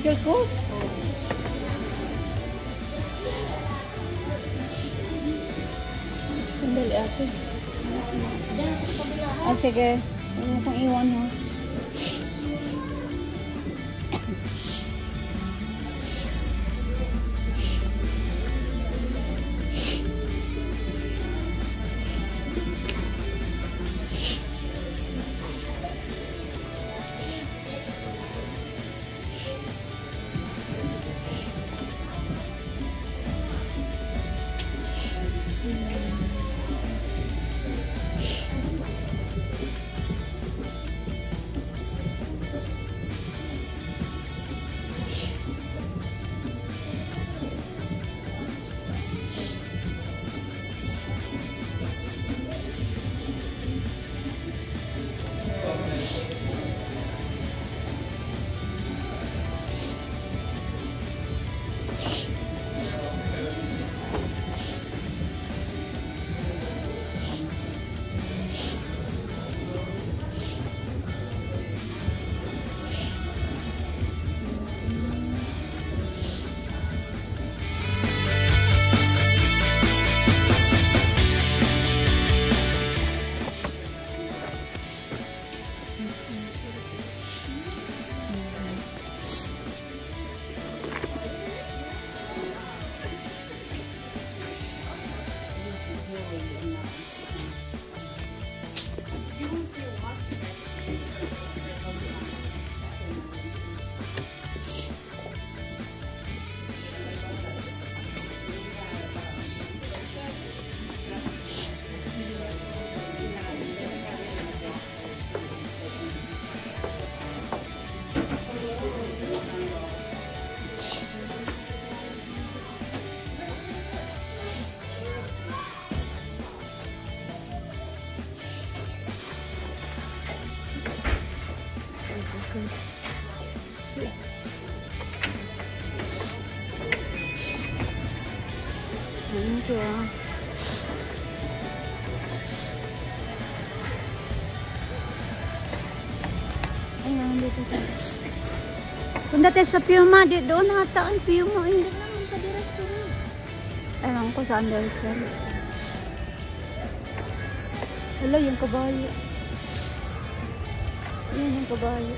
Michael Kors? Sandali ate. Ah, sige. Huwag mo kong iwan ha. Thank you. Ayan, dito ka. Punta tayo sa Puma. Di doon nata ang Puma. Hindi naman sa director. Ewan ko saan director. Wala yung kabayo. Yan yung kabayo.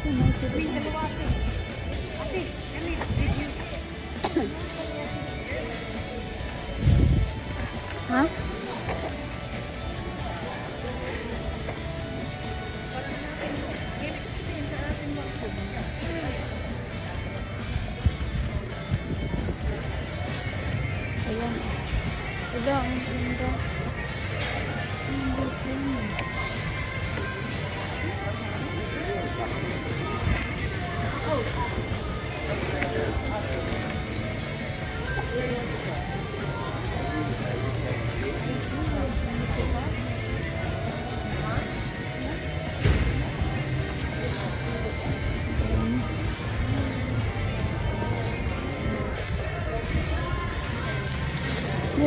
Saan na ito doon? Ha? Ayan.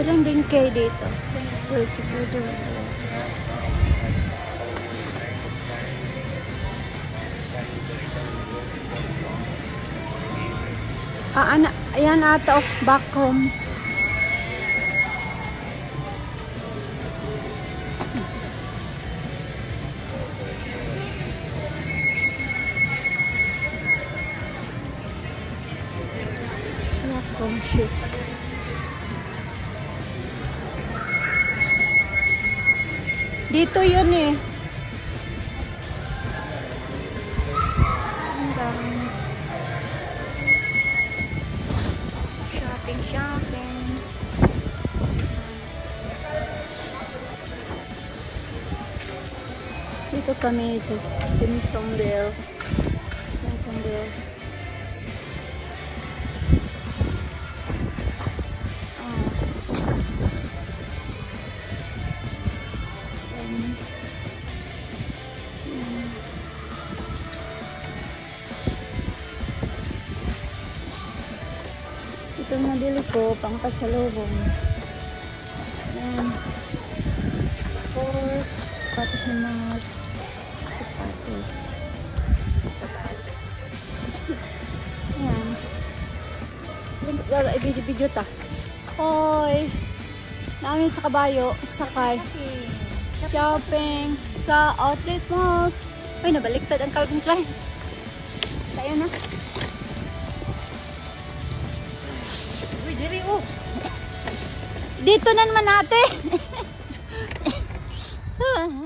Meron din kayo dito. Well, siguro dito. Ah, ana, ayan ata of back homes. Back home shoes. Dito yun eh. Ang. Shopping, shopping. Dito kami sa Simpsonville. Ito nabili ko, pang pasalubong. Ayan. Tapos, tapos ng mga sapatos. Ayan. Wala, video-video ta. Hoy! Namin sa kabayo, sakay. Shopping sa outlet mall. Uy, nabaliktad ang Calvin Klein. Tayo na. Diri oh. Dito na naman ate.